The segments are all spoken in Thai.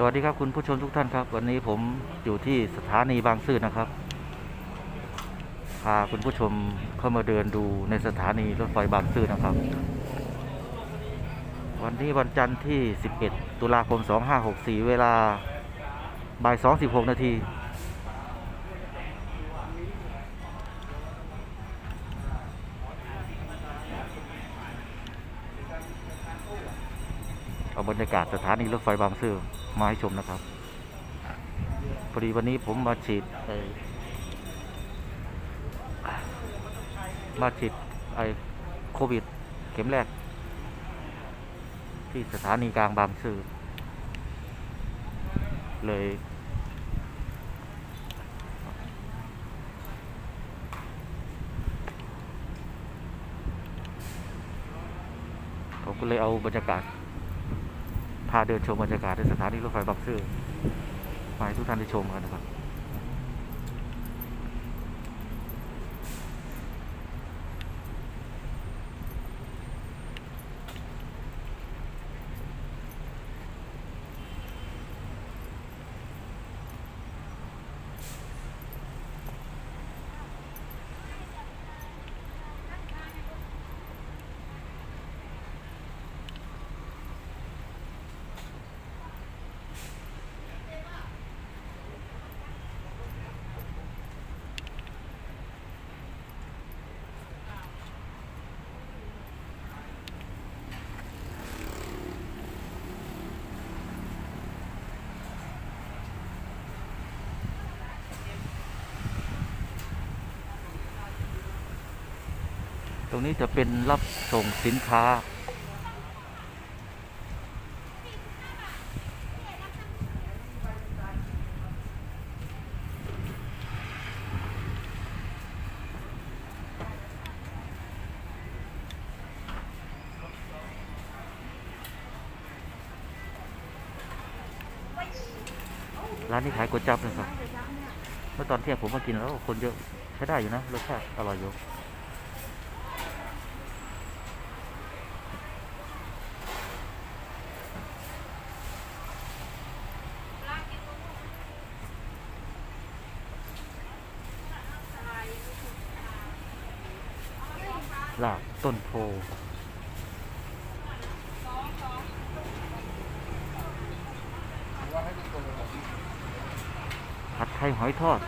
สวัสดีครับคุณผู้ชมทุกท่านครับ วันนี้ผมอยู่ที่สถานีบางซื่อนะครับ พาคุณผู้ชมเข้ามาเดินดูในสถานีรถไฟบางซื่อนะครับ วันนี้วันจันทร์ที่ 11 ตุลาคม 2564 เวลาบ่าย2.16นาที บรรยากาศสถานีรถไฟบางซื่อมาให้ชมนะครับพอดีวันนี้ผมมาฉีดไอมาฉีดไอโควิด เข็มแรก ที่สถานีกลางบางซื่อเลย ผมก็เลยเอาบรรยากาศ พาเดินชมบรรยากาศในสถานีรถไฟบางซื่อมาให้ทุกท่านได้ชมกันนะครับ รงนี้จะเป็นรับส่งสินค้า ร้านนี้ขายก๋วยจั๊บนะครับ เมื่อตอนเที่ยงผมมากินแล้วคนเยอะใช้ได้อยู่นะรสชาติอร่อยอยู่ ลาบต้นโพ ผัดไทยหอยทอด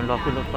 ตรียมรอขึ้นรถไฟ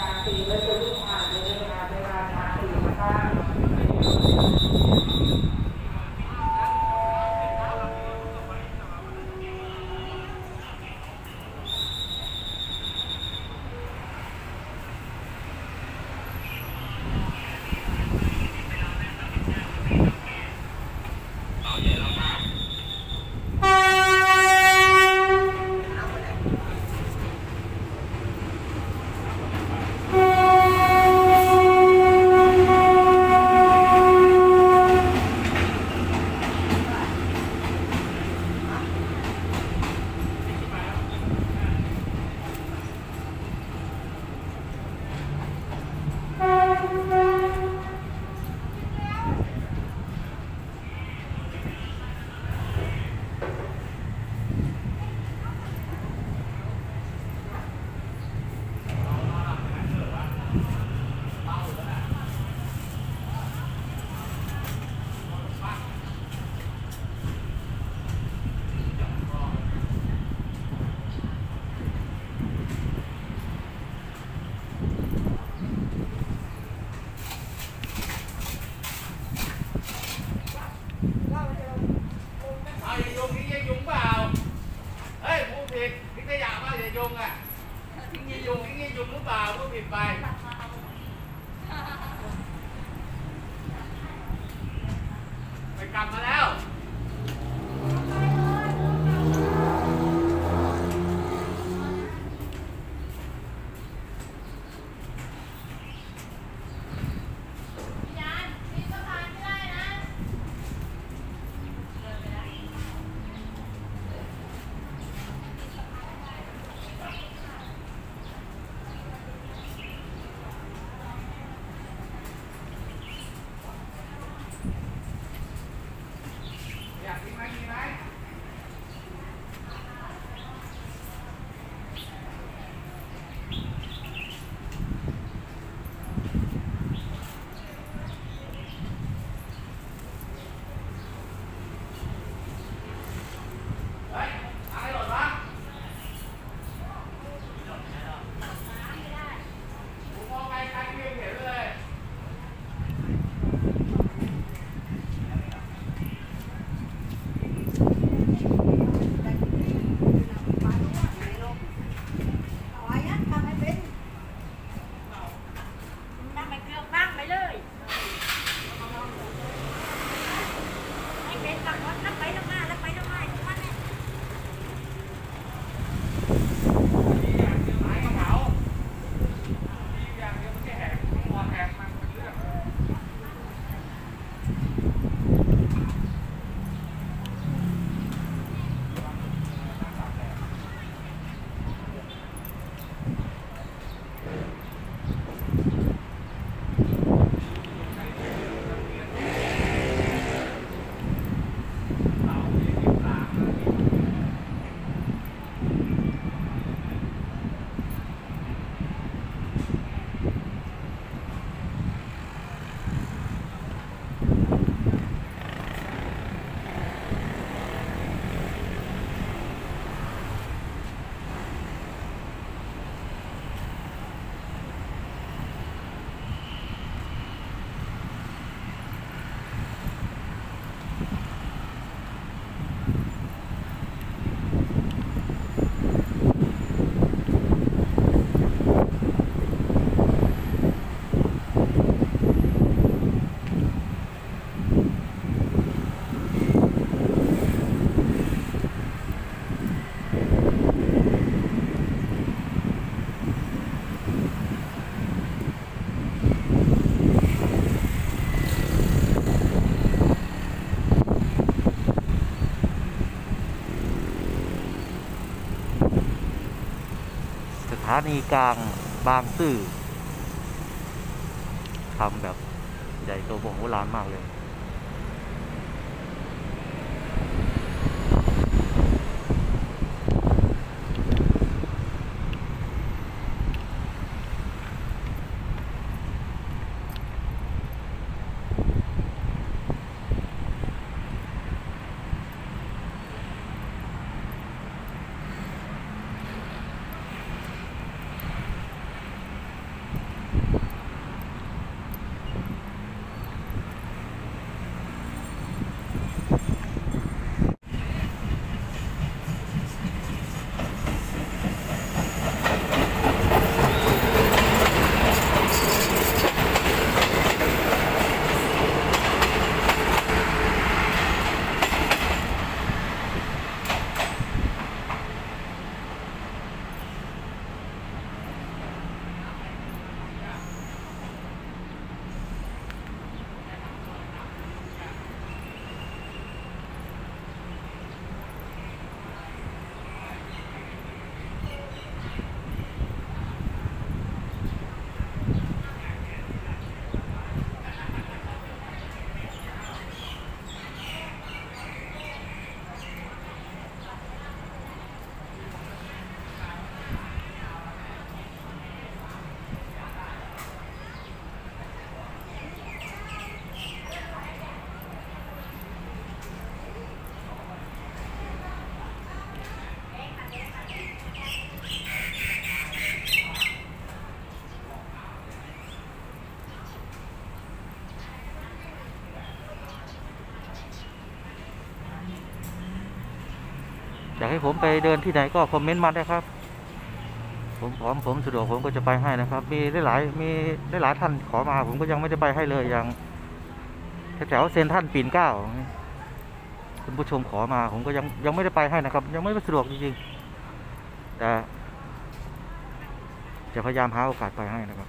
การตีและจะลุกผ่านในเวลาเวลาทางตีมาบ้าง นีกลางบางซื่อทำแบบใหญ่โตโมโหลานมากเลย อยากให้ผมไปเดินที่ไหนก็คอมเมนต์มาได้ครับ ผมพร้อมผมสะดวกผมก็จะไปให้นะครับ มีหลายมีหลายท่านขอมา ผมก็ยังไม่ได้ไปให้เลยอย่างแถวเซนทรันปีนเก้าคุณผู้ชมขอมาผมก็ยังยังไม่ได้ไปให้นะครับ ยังไม่สะดวกจริงๆแต่จะพยายามหาโอกาสไปให้นะครับ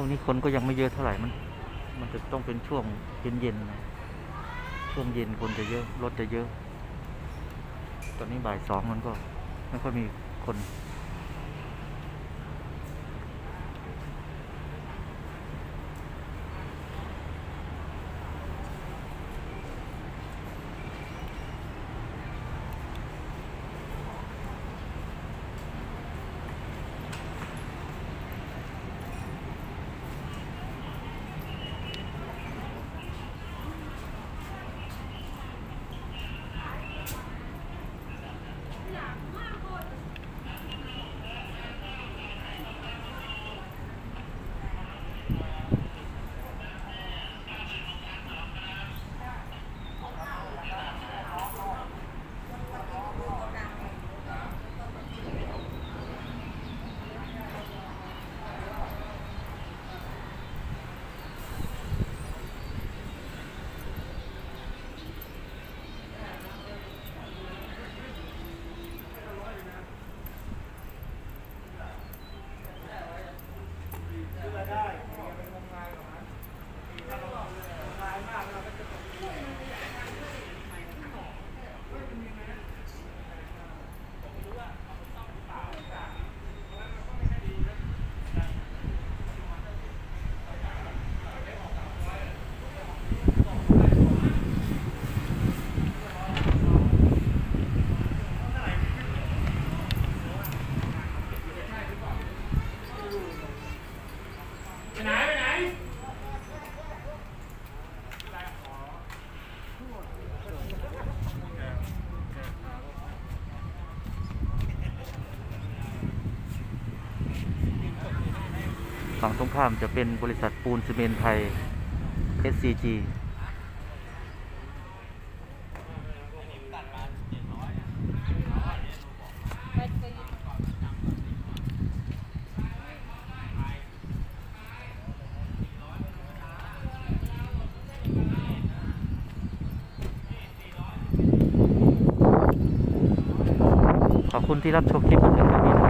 ช่วงนี้คนก็ยังไม่เยอะเท่าไหร่มัน มันจะต้องเป็นช่วงเย็นๆนะช่วงเย็นคนจะเยอะรถจะเยอะ ตอนนี้บ่ายสองมันก็ไม่ค่อยมีคน ฝั่งตรงข้ามจะเป็นบริษัทปูนซีเมนไทย SCG ขอบคุณที่รับชมคลิปนี้นะครับขอบคุณนะครับขอบคุณครับ